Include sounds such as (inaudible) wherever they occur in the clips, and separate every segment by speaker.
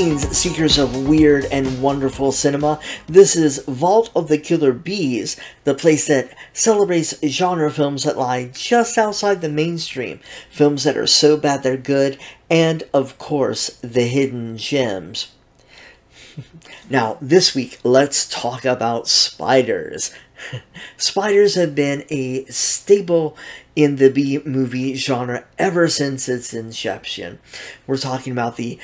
Speaker 1: Greetings, seekers of weird and wonderful cinema. This is Vault of the Killer B's, the place that celebrates genre films that lie just outside the mainstream, films that are so bad they're good, and of course, the hidden gems. (laughs) Now, this week, let's talk about spiders. (laughs) Spiders have been a staple in the B movie genre ever since its inception. We're talking about the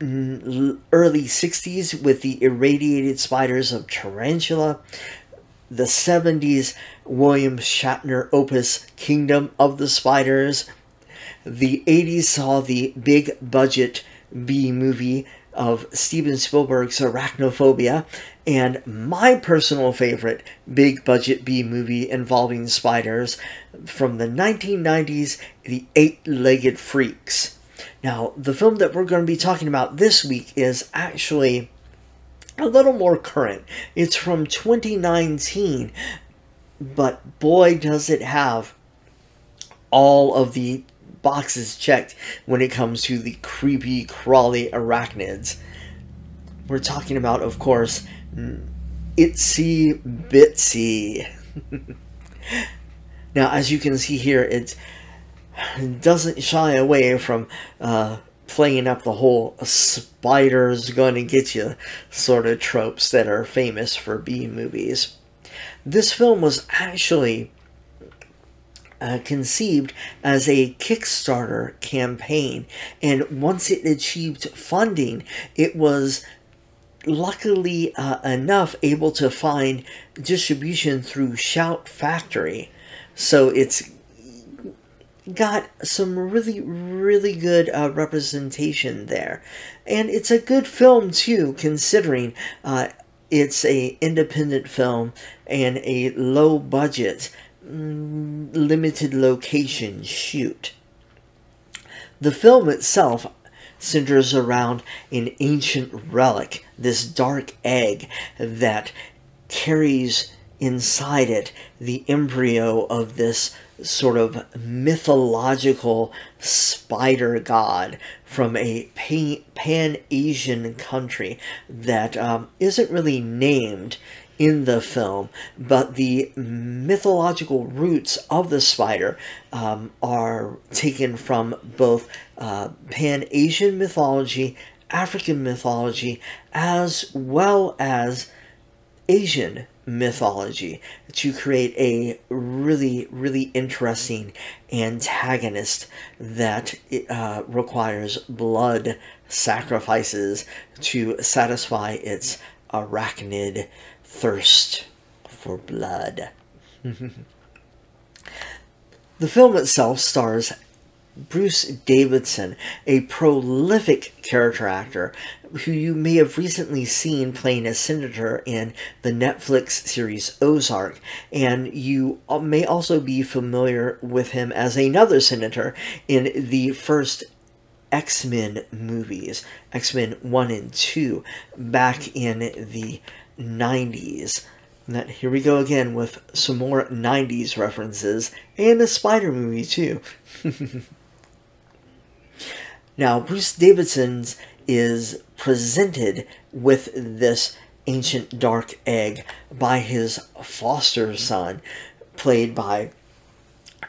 Speaker 1: early 60s with the irradiated spiders of Tarantula, the 70s William Shatner opus Kingdom of the Spiders, the 80s saw the big budget B movie of Steven Spielberg's Arachnophobia, and my personal favorite big budget B movie involving spiders from the 1990s, The Eight Legged Freaks. Now, the film that we're going to be talking about this week is actually a little more current. It's from 2019, but boy, does it have all of the boxes checked when it comes to the creepy, crawly arachnids. We're talking about, of course, mm, Itsy Bitsy. (laughs) now, as you can see here, it's doesn't shy away from uh, playing up the whole spider's gonna get you sort of tropes that are famous for B movies. This film was actually uh, conceived as a Kickstarter campaign, and once it achieved funding, it was luckily uh, enough able to find distribution through Shout Factory. So it's got some really, really good uh, representation there. And it's a good film, too, considering uh, it's a independent film and a low budget, mm, limited location shoot. The film itself centers around an ancient relic, this dark egg that carries inside it the embryo of this sort of mythological spider god from a pan Asian country that um, not really named in the film, but the mythological roots of the spider um, are taken from both uh, Pan Asian mythology, African mythology, as well as Asian mythology to create a really, really interesting antagonist that uh, requires blood sacrifices to satisfy its arachnid thirst for blood. (laughs) the film itself stars Bruce Davison, a prolific character actor who you may have recently seen playing a senator in the Netflix series Ozark, and you may also be familiar with him as another senator in the first X Men movies, X Men 1 and 2, back in the 90s. That here we go again with some more 90s references and a Spider movie too. (laughs) Now, Bruce Davison's is presented with this ancient dark egg by his foster son, played by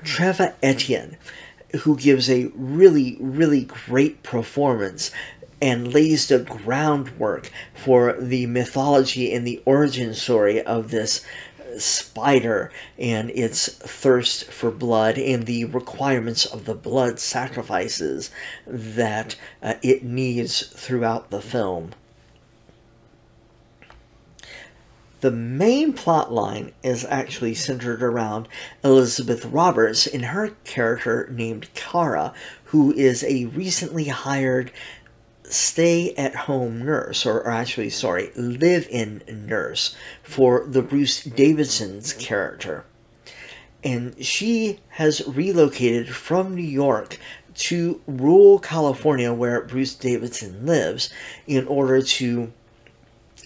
Speaker 1: Treva Etienne, who gives a really, really great performance and lays the groundwork for the mythology and the origin story of this spider and its thirst for blood and the requirements of the blood sacrifices that uh, it needs throughout the film. The main plot line is actually centered around Elizabeth Roberts and her character named Kara, who is a recently hired stay at home nurse, or, actually, sorry, live in nurse for the Bruce Davison's character. And she has relocated from New York to rural California, where Bruce Davison lives, in order to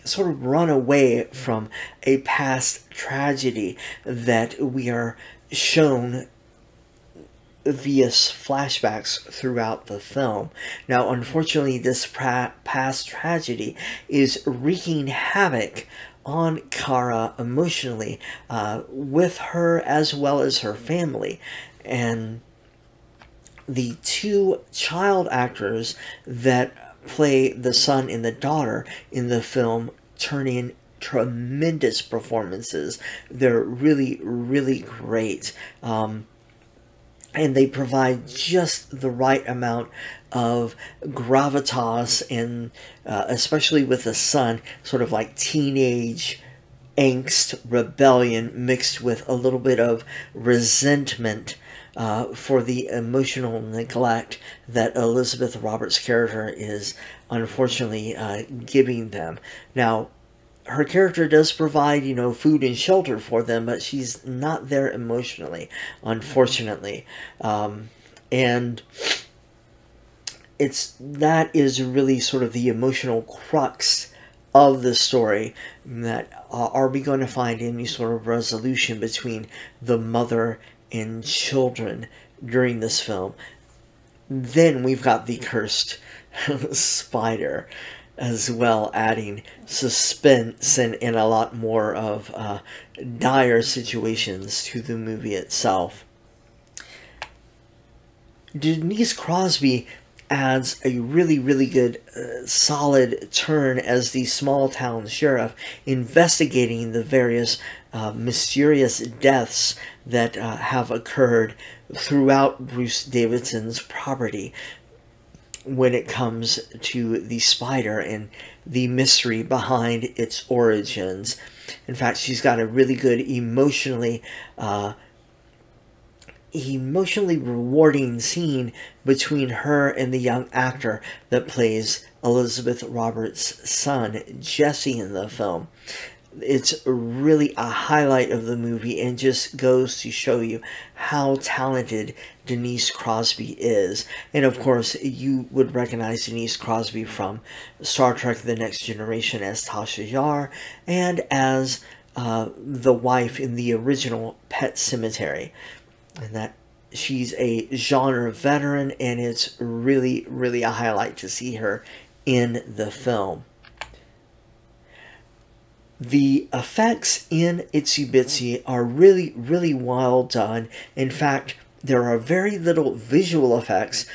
Speaker 1: sort of run away from a past tragedy that we are shown via flashbacks throughout the film. Now, unfortunately, this pra- past tragedy is wreaking havoc on Kara emotionally, uh, with her as well as her family. And the two child actors that play the son and the daughter in the film turn in tremendous performances. They're really, really great. Um, and they provide just the right amount of gravitas and uh, especially with the son sort of like teenage angst rebellion mixed with a little bit of resentment uh, for the emotional neglect that elizabeth roberts character is unfortunately uh, giving them. Now her character does provide, you know, food and shelter for them, but she's not there emotionally, unfortunately. Um, and it's that is really sort of the emotional crux of the story that uh, are we going to find any sort of resolution between the mother and children during this film then we've got the cursed (laughs) spider as well, adding suspense and, and a lot more of uh, dire situations to the movie itself. Denise Crosby adds a really, really good, uh, solid turn as the small town sheriff investigating the various uh, mysterious deaths that uh, have occurred throughout Bruce Davison's property when it comes to the spider and the mystery behind its origins. In fact, she's got a really good emotionally uh, emotionally rewarding scene between her and the young actor that plays Elizabeth Roberts' son, Jesse, in the film it's really a highlight of the movie and just goes to show you how talented Denise Crosby is. And of course, you would recognize Denise Crosby from Star Trek The Next Generation as Tasha Yar and as uh, the wife in the original Pet Sematary. And that she's a genre veteran, and it's really, really a highlight to see her in the film. The effects in Itsy Bitsy are really, really well done. In fact, there are very little visual effects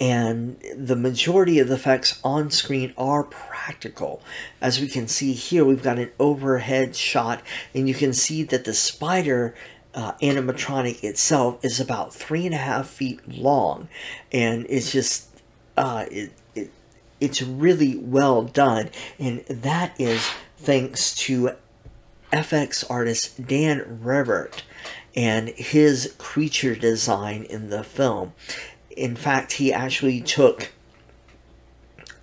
Speaker 1: and the majority of the effects on screen are practical. As we can see here, we've got an overhead shot, and you can see that the spider uh, animatronic itself is about three and a half feet long, and it's just uh, it, it's really well done, and that is thanks to FX artist Dan Rebert and his creature design in the film. In fact, he actually took,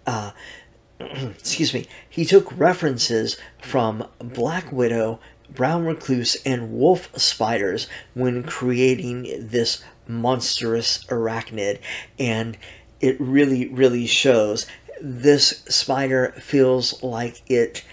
Speaker 1: uh, (clears throat) excuse me, he took references from Black Widow, Brown Recluse, and Wolf Spiders when creating this monstrous arachnid, and it really, really shows this spider feels like it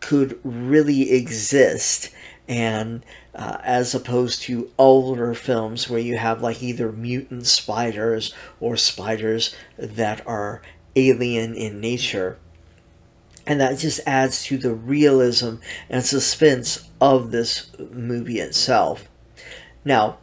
Speaker 1: could really exist. And uh, as opposed to older films where you have like either mutant spiders or spiders that are alien in nature. And that just adds to the realism and suspense of this movie itself. Now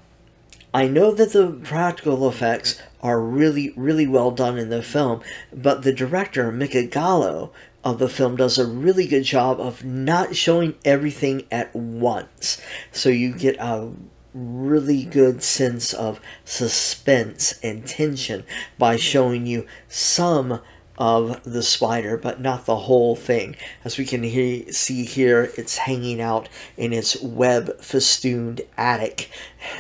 Speaker 1: I know that the practical effects are really, really well done in the film, but the director, Micah Gallo, of the film does a really good job of not showing everything at once. So you get a really good sense of suspense and tension by showing you some of the spider, but not the whole thing. As we can he- see here, it's hanging out in its web festooned attic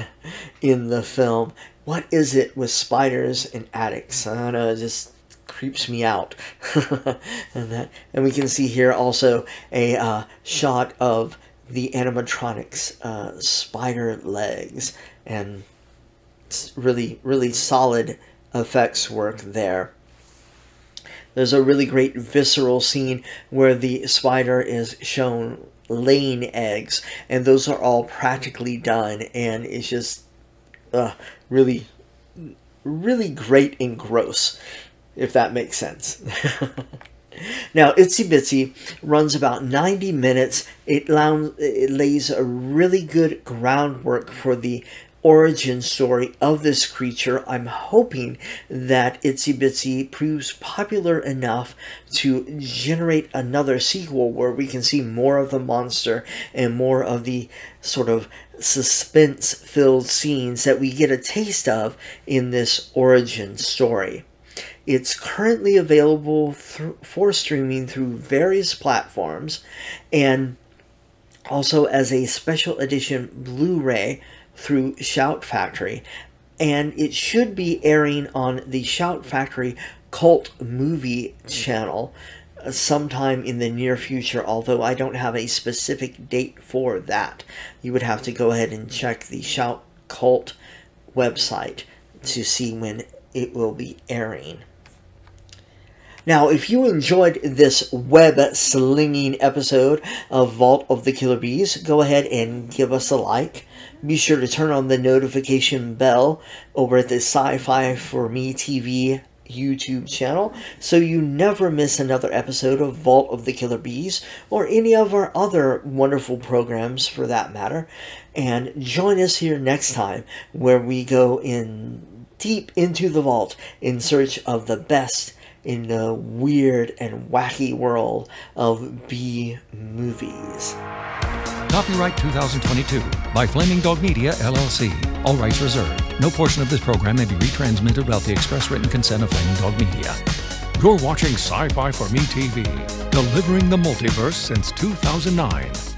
Speaker 1: (laughs) in the film. What is it with spiders and attics? I don't know, it just creeps me out. (laughs) and that, and we can see here also a uh, shot of the animatronics uh, spider legs, and really, really solid effects work there. There's a really great visceral scene where the spider is shown laying eggs, and those are all practically done, and it's just uh, really, really great and gross, if that makes sense. (laughs) Now, Itsy Bitsy runs about 90 minutes. It, it lays a really good groundwork for the origin story of this creature. I'm hoping that Itsy Bitsy proves popular enough to generate another sequel where we can see more of the monster and more of the sort of suspense filled scenes that we get a taste of in this origin story. It's currently available for streaming through various platforms and also as a special edition Blu ray through Shout Factory, and it should be airing on the Shout Factory Cult Movie channel sometime in the near future, although I don't have a specific date for that. You would have to go ahead and check the Shout Cult website to see when it will be airing. Now, if you enjoyed this web slinging episode of Vault of the Killer B's, go ahead and give us a like. Be sure to turn on the notification bell over at the SciFi4Me TV YouTube channel so you never miss another episode of Vault of the Killer B's or any of our other wonderful programs for that matter. And join us here next time where we go in deep into the vault in search of the best in the weird and wacky world of B movies.
Speaker 2: Copyright 2022 by Flaming Dog Media, LLC. All rights reserved. No portion of this program may be retransmitted without the express written consent of Flaming Dog Media. You're watching SciFi4Me TV, delivering the multiverse since 2009.